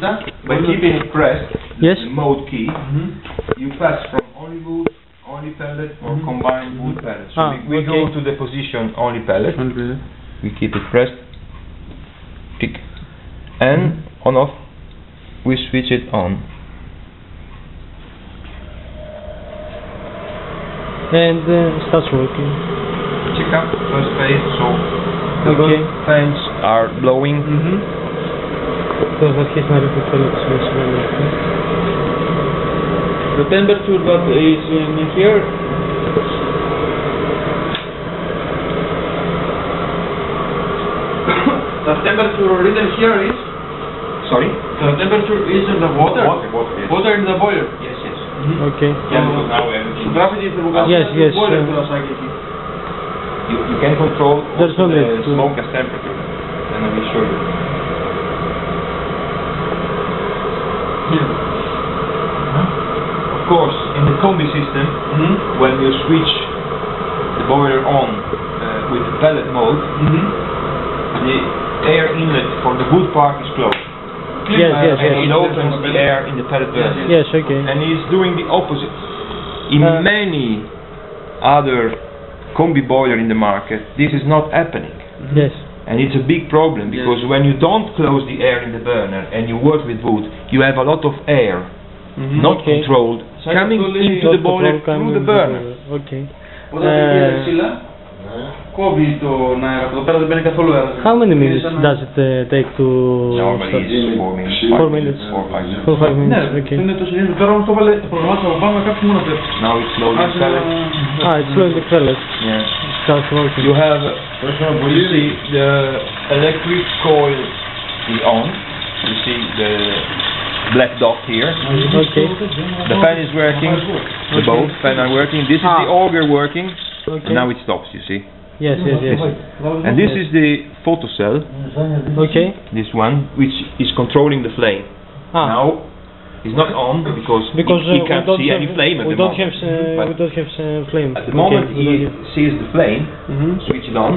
by keeping it pressed, Yes. the mode key, Mhm. you pass from only wood, only pellet, or Mhm. combined wood pellet. So Ah, we, we go to the position only pellet, we keep it pressed, tick, and on off, we switch it on. And uh, starts working. Check up first phase, so the Okay. both fans are blowing. The temperature that is uh, in here the temperature written here is? Sorry? The temperature is in the water. Water, water, yes. water in the boiler. Yes yes. Mm -hmm. okay. Yeah, now gravity is the yes yes boiler uh, you, you can control the smoke as temperature and I will show you. Of course, in the combi system, Mhm. when you switch the boiler on uh, with the pellet mode, Mhm. the air inlet for the wood part is closed, Yes, yes, and yes. it opens the air in the pellet burner. Yes, okay. And it's doing the opposite. In Uh, many other combi boiler in the market, this is not happening. Yes. And it's a big problem because when you don't close the air in the burner and you work with wood, you have a lot of air, Mhm. not Okay. controlled, So coming actually into the boiler through the burner. Okay. Όταν Ε, μπήκε η ξύλα, κόβει τον αέρα από εδώ πέρα, δεν μπαίνει καθόλου αέρα. How many Είναι minutes σαν να- does it uh, take to Normally start? it's four minutes. Four five minutes. Four, five minutes. For five Ναι, minutes, ρε, okay. είναι το συνήθω. Τώρα όμως το βάλε το προγραμμάτισα από πάνω να κάψει μόνο το Now it's slowly Άρχισε pellet. να- Ah, it's slowing the pellet. Yeah. Starts working. You have, for example, you see the electric coil is on. You see the black dot here. Okay. The fan is working. The both fan are working. This is the Ah. auger working. Okay. And now it stops. You see. Yes, yes, yes. And this is the photocell. Okay. This one, which is controlling the flame. Ah. Now it's not on because, Because he, he uh, can't see any flame at we the don't moment. have uh, we don't have uh, flame. at the moment he sees the flame, Mhm. switch it on.